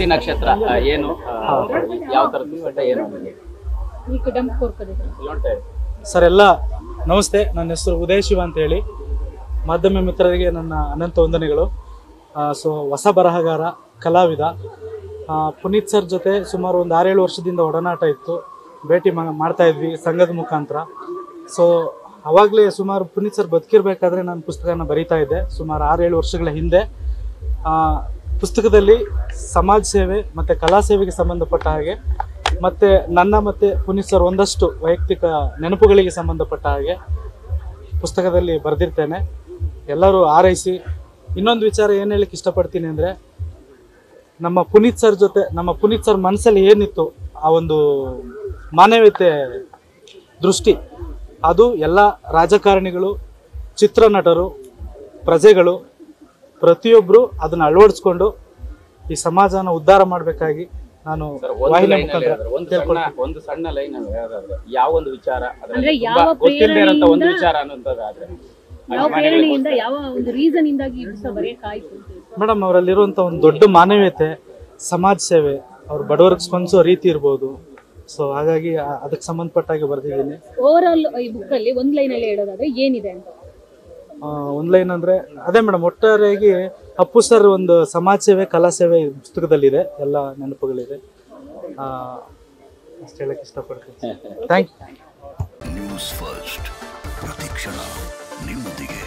ಶಕ್ತಿ ನಕ್ಷತ್ರ ಏನು ಯಾವ ತರ ಏನು? ಸರ್ ಎಲ್ಲ ನಮಸ್ತೆ. ನನ್ನ ಹೆಸರು ಉದಯ ಶಿವ ಅಂತ ಹೇಳಿ. ಮಾಧ್ಯಮ ಮಿತ್ರರಿಗೆ ನನ್ನ ಅನಂತ ವಂದನೆಗಳು. ಸೊ ಹೊಸ ಬರಹಗಾರ ಕಲಾವಿದ ಪುನೀತ್ ಸರ್ ಜೊತೆ ಸುಮಾರು ಒಂದು ಆರೇಳು ವರ್ಷದಿಂದ ಒಡನಾಟ ಇತ್ತು. ಭೇಟಿ ಮಾಡ್ತಾ ಇದ್ವಿ ಸಂಘದ ಮುಖಾಂತರ. ಸೊ ಅವಾಗಲೇ ಸುಮಾರು ಪುನೀತ್ ಸರ್ ಬದುಕಿರ್ಬೇಕಾದ್ರೆ ನಾನು ಪುಸ್ತಕನ ಬರಿತಾ ಇದ್ದೆ. ಸುಮಾರು ಆರೇಳು ವರ್ಷಗಳ ಹಿಂದೆ. ಪುಸ್ತಕದಲ್ಲಿ ಸಮಾಜ ಸೇವೆ ಮತ್ತು ಕಲಾ ಸೇವೆಗೆ ಸಂಬಂಧಪಟ್ಟ ಹಾಗೆ, ಮತ್ತು ನನ್ನ ಮತ್ತು ಪುನೀತ್ ಸರ್ ಒಂದಷ್ಟು ವೈಯಕ್ತಿಕ ನೆನಪುಗಳಿಗೆ ಸಂಬಂಧಪಟ್ಟ ಹಾಗೆ ಪುಸ್ತಕದಲ್ಲಿ ಬರೆದಿರ್ತೇನೆ. ಎಲ್ಲರೂ ಆರೈಸಿ ಇನ್ನೊಂದು ವಿಚಾರ ಏನು ಹೇಳಕ್ಕೆ ಇಷ್ಟಪಡ್ತೀನಿ ಅಂದರೆ, ನಮ್ಮ ಪುನೀತ್ ಸರ್ ಜೊತೆ, ನಮ್ಮ ಪುನೀತ್ ಸರ್ ಮನಸ್ಸಲ್ಲಿ ಏನಿತ್ತು, ಆ ಒಂದು ಮಾನವೀಯತೆ ದೃಷ್ಟಿ, ಅದು ಎಲ್ಲ ರಾಜಕಾರಣಿಗಳು, ಚಿತ್ರನಟರು, ಪ್ರಜೆಗಳು ಪ್ರತಿಯೊಬ್ಬರು ಅದನ್ನು ಅಳವಡಿಸ್ಕೊಂಡು ಈ ಸಮಾಜನ ಉದ್ಧಾರ ಮಾಡಬೇಕಾಗಿ ನಾನು ವಾಹಿನಿ ಮುಖಾಂತರ ಒಂದು ಸಣ್ಣ ಕೇಳ್ಕೊಳ್ತೀನಿ. ಒಂದು ಸಣ್ಣ ಲೈನ್ ಯಾವ್ದಾದ್ರು ಯಾವ ಒಂದು ವಿಚಾರ ಅದ್ರಲ್ಲಿ ಯಾವ ಗೊತ್ತಿಲ್ಲದೆ ಒಂದು ವಿಚಾರ ಅನ್ನೋದಾದ್ರೆ ಯಾವ ಪ್ರೇರಣೆಯಿಂದ ಯಾವ ಒಂದು ರೀಸನ್ ಇಂದಾಗಿ. ಮೇಡಮ್ ಅವರಲ್ಲಿರುವಂತ ಒಂದು ದೊಡ್ಡ ಮಾನವೀಯತೆ ಸಮಾಜ ಸೇವೆ ಅವ್ರ ಬಡವರಿಗೆ ಸ್ಪಂದಿಸೋ ರೀತಿ ಇರ್ಬೋದು. ಸೊ ಹಾಗಾಗಿ ಅದಕ್ಕೆ ಸಂಬಂಧಪಟ್ಟಾಗಿ ಬರ್ತಿದ್ದೀನಿ ಓವರ್ ಆಲ್ ಈ ಬುಕ್ ಅಲ್ಲಿ ಒಂದ್ ಲೈನ್ ಅಲ್ಲಿ ಹೇಳೋದಾದ್ರೆ ಏನಿದೆ ಅಂತ. ಒಂದು ಲೈನ್ ಅಂದರೆ ಅದೇ ಮೇಡಮ್ ಒಟ್ಟಾರೆಯಾಗಿ ಅಪ್ಪು ಸರ್ ಒಂದು ಸಮಾಜ ಸೇವೆ ಕಲಾ ಸೇವೆ ಪುಸ್ತಕದಲ್ಲಿದೆ. ಎಲ್ಲ ನೆನಪುಗಳಿದೆ. ಅಷ್ಟು ಹೇಳಕ್ಕೆ ಇಷ್ಟಪಡ್ತೀನಿ. ಥ್ಯಾಂಕ್ ಯು ನ್ಯೂಸ್ ಫಸ್ಟ್ ಪ್ರತಿಕ್ಷಣ ನಿಮ್ಮೊಂದಿಗೆ.